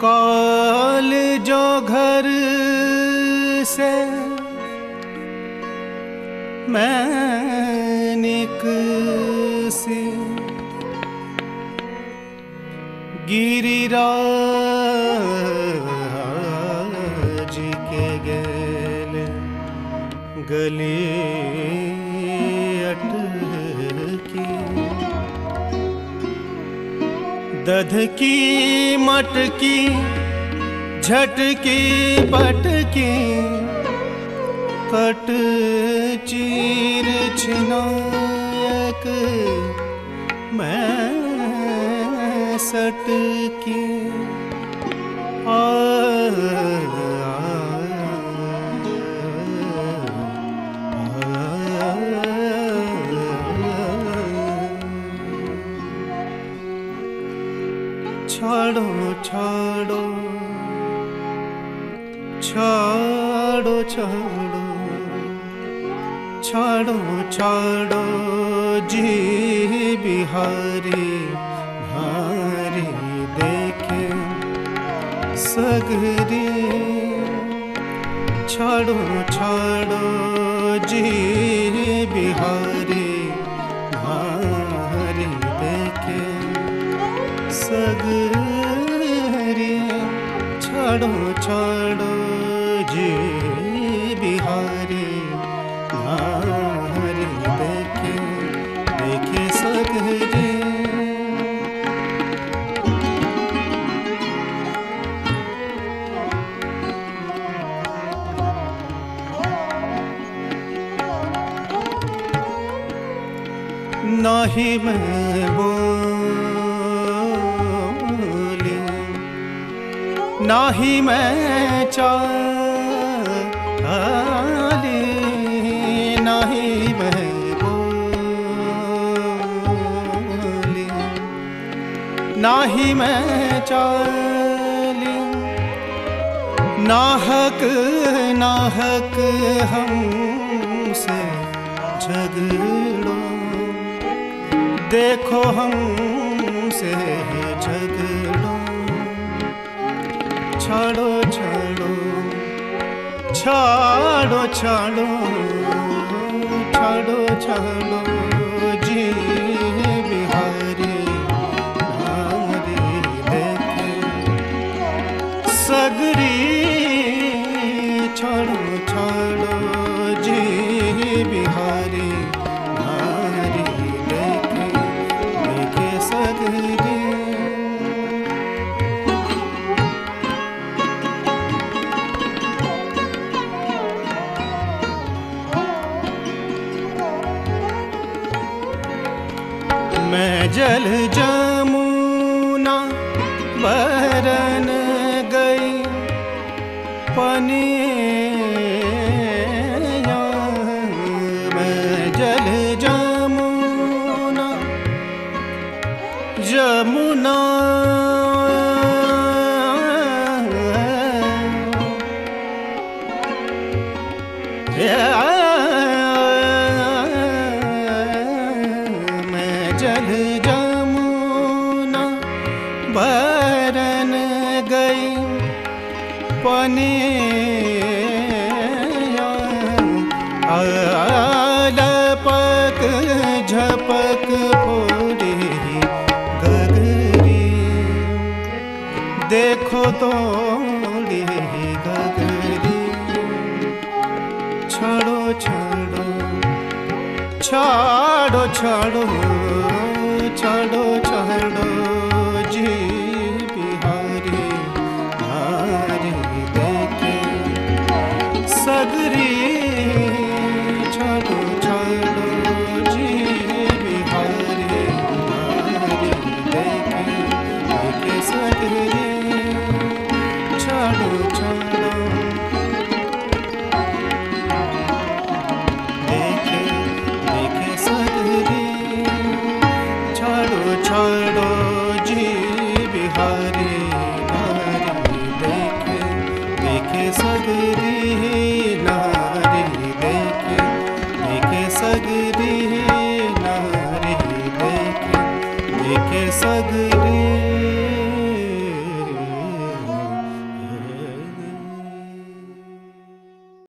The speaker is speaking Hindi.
काल जो घर से मैं निकसी गिरिराज के गेल गली दध की मटकी झटकी पटकी कट चीर छिनायक मैं सटकी आ, छाड़ो छाड़ो छाड़ो छाड़ो। छाड़ो छाड़ो जी बिहारी, भारी देखे, सगरी। छाड़ो छाड़ो जी बिहारी, भारी देखे, सगरी। छाड़ो छाड़ो जी सगरी नाही मैं बोली नाही मैं चाली नाही मैं चाली। नाहक नाहक हमसे झगड़ो। देखो हमसे झगड़ो। छाड़ो छाड़ो। छाड़ो छाड़ो। छाड़ो छाड़ो। जल जमुना बरन गई पनिया मैं जल जमुना जमुना बरन गई पनिया लपक झपक फोड़ी गगरी। देखो तोड़ी गगरी। छड़ो छाड़ो छाड़ो छाड़ो। सगे